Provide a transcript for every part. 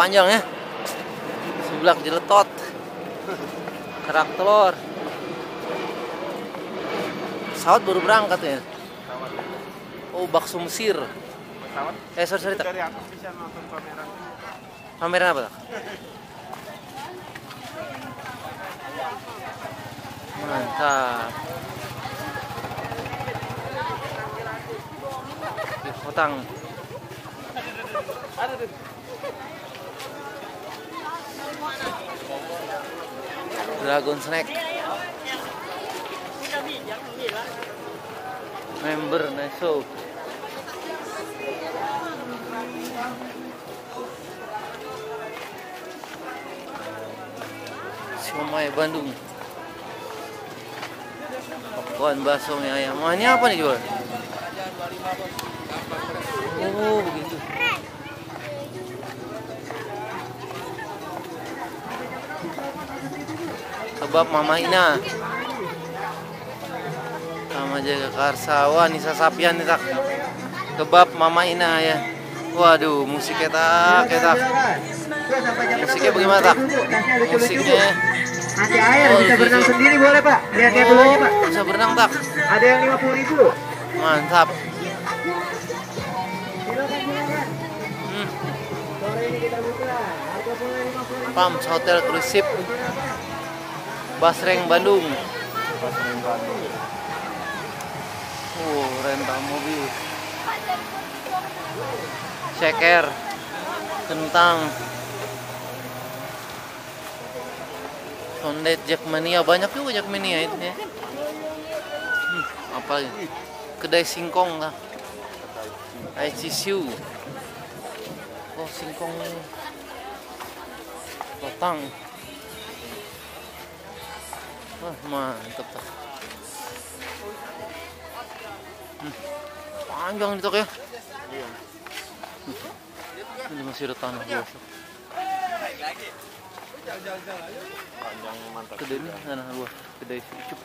panjang ya. Sebelah jeletot. Kerak telur. Pesawat baru berangkat ya? Oh bakso Mesir. Pesawat. Eh sorry sorry tak dari atas bisa nonton pameran? Pameran apa? Tak mantap. Di potang Dragon snack. Member Neso Siomay Bandung. Pakuan bakso mie ayam. Wah ini apa nih jual? Oh begitu Kebab Mama Ina sama jaga karsawan Nisa Sapian nih tak kebab Mama Ina ya waduh musiknya tak tak musiknya bagaimana tak musiknya Nanti air Oh, bisa berenang situ. sendiri boleh pak. Lihat dulunya pak. Oh, bisa berenang tak Ada yang lima puluh ribu. mantap silakan. hmm. Kita Hotel Cruise Ship Basreng Bandung Oh rental mobil Ceker Kentang Condet Jackmania banyak juga Jackmania itu ya. Hmm, apa lagi? Kedai singkong lah. ICU. Oh singkong batang. Wah mantep tak. Hmm, panjang nih ya. Hmm, Ini masih ada tanah biasa. panjang mantap Kedai ini tanah luas. Kedai Icuk.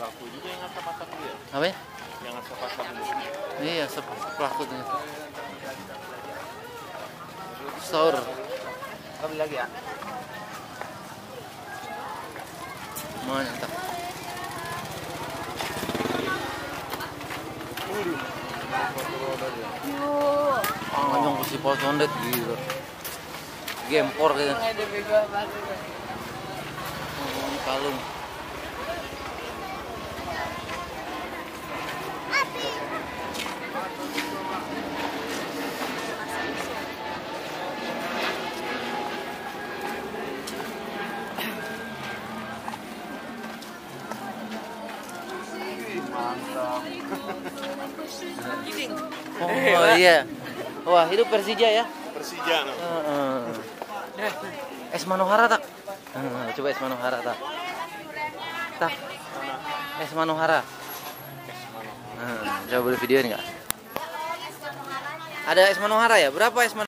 Pelaku juga yang ngasih pasang dia Apa ya? yang ngasih pasang dia Iya, pelaku. Store. kita beli lagi ya Mantap. Panjang si Paul Condet gitu. Gempor gitu. Oh, kalung. Mantap Oh iya. Wah, itu Persija ya? Persija no. Heeh. Es Manohara tak? Coba es Manohara tak. Tak. Es Manohara. Heeh, coba beli video ini enggak? Ada es Manohara ya? Berapa es Manohara?